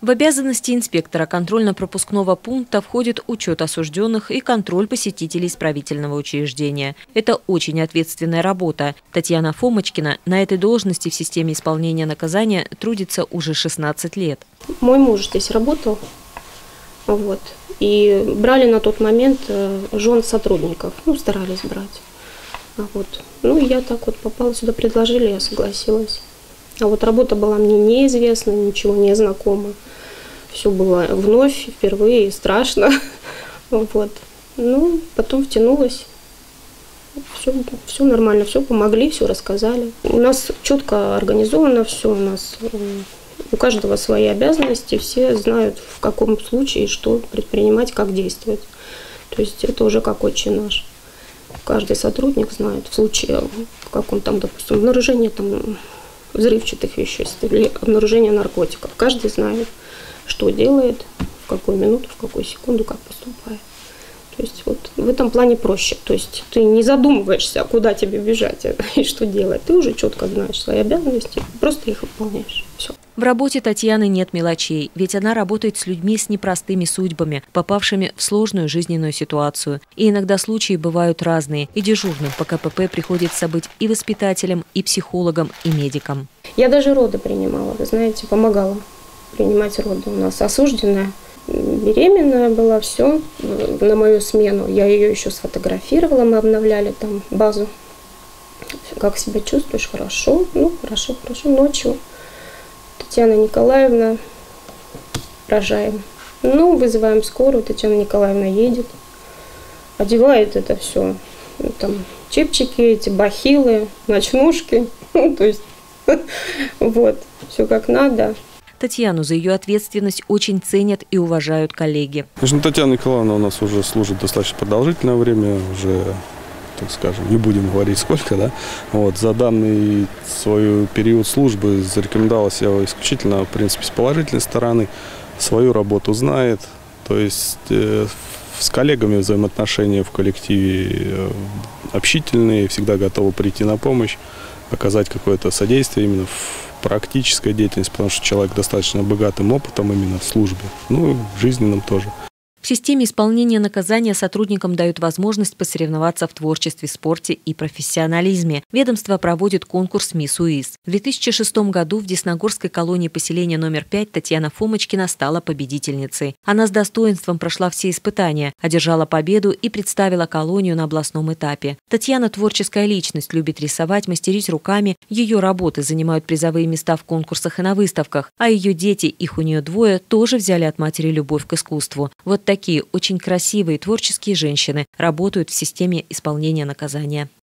В обязанности инспектора контрольно-пропускного пункта входит учет осужденных и контроль посетителей исправительного учреждения. Это очень ответственная работа. Татьяна Фомочкина на этой должности в системе исполнения наказания трудится уже 16 лет. Мой муж здесь работал, вот, и брали на тот момент э, жен сотрудников, ну, старались брать. Вот, ну, я так вот попала сюда, предложили, я согласилась. А вот работа была мне неизвестна, ничего не знакомо. Все было вновь, впервые, страшно. Вот. Ну, потом втянулась. Все, все нормально, все помогли, все рассказали. У нас четко организовано все, у нас у каждого свои обязанности, все знают, в каком случае что предпринимать, как действовать. То есть это уже как отче наш. Каждый сотрудник знает в случае, в каком там, допустим, обнаружении там взрывчатых веществ или обнаружение наркотиков. Каждый знает, что делает, в какую минуту, в какую секунду, как поступает. То есть вот в этом плане проще. То есть ты не задумываешься, куда тебе бежать и что делать. Ты уже четко знаешь свои обязанности, просто их выполняешь. Все. В работе Татьяны нет мелочей, ведь она работает с людьми с непростыми судьбами, попавшими в сложную жизненную ситуацию. И иногда случаи бывают разные, и дежурным по КПП приходится быть и воспитателем, и психологом, и медиком. Я даже роды принимала, вы знаете, помогала принимать роды. У нас осужденная беременная была, все, на мою смену. Я ее еще сфотографировала, мы обновляли там базу. Как себя чувствуешь? Хорошо. Ну, хорошо, хорошо. Ночью Татьяна Николаевна, рожаем. Ну, вызываем скорую, Татьяна Николаевна едет, одевает это все. Ну, там чепчики, эти бахилы, ночнушки. Ну, то есть, вот, все как надо. Татьяну. За ее ответственность очень ценят и уважают коллеги. Конечно, Татьяна Николаевна у нас уже служит достаточно продолжительное время, уже так скажем, не будем говорить сколько, да, вот, за данный свой период службы зарекомендовала себя исключительно, в принципе, с положительной стороны, свою работу знает, то есть э, с коллегами взаимоотношения в коллективе э, общительные, всегда готовы прийти на помощь, оказать какое-то содействие именно в практической деятельности, потому что человек достаточно богатым опытом именно в службе, ну, в жизненном тоже. В системе исполнения наказания сотрудникам дают возможность посоревноваться в творчестве, спорте и профессионализме. Ведомство проводит конкурс «Мисс УИС». В 2006 году в Десногорской колонии поселения номер 5 Татьяна Фомочкина стала победительницей. Она с достоинством прошла все испытания, одержала победу и представила колонию на областном этапе. Татьяна – творческая личность, любит рисовать, мастерить руками. Ее работы занимают призовые места в конкурсах и на выставках, а ее дети, их у нее двое, тоже взяли от матери любовь к искусству. Вот такие очень красивые творческие женщины работают в системе исполнения наказания.